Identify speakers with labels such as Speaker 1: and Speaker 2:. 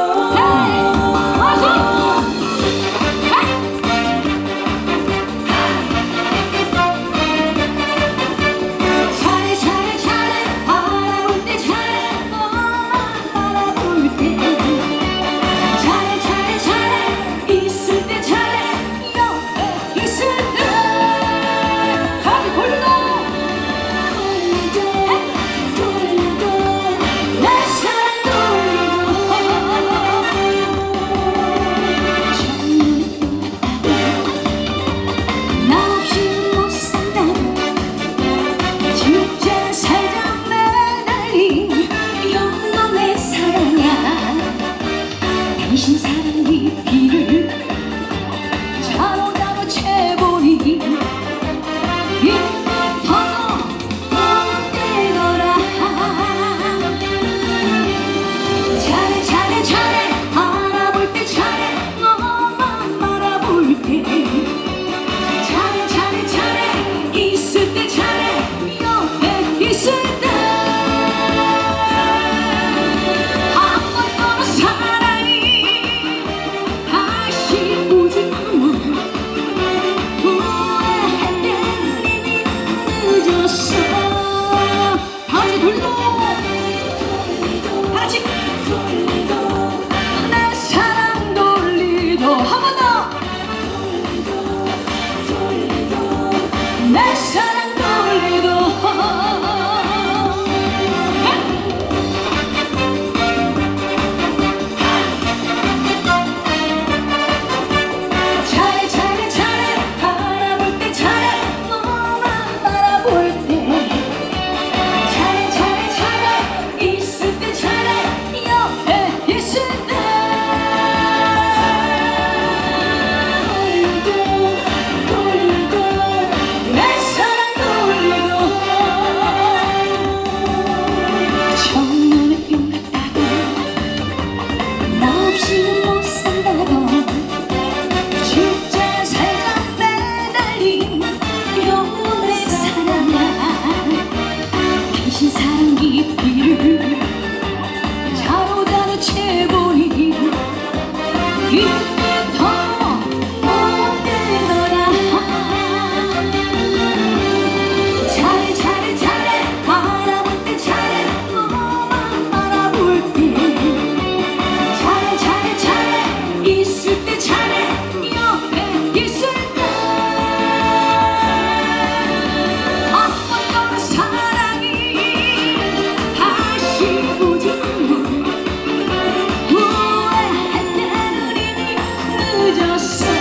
Speaker 1: Oh. Congratulations. 돌고 다시 just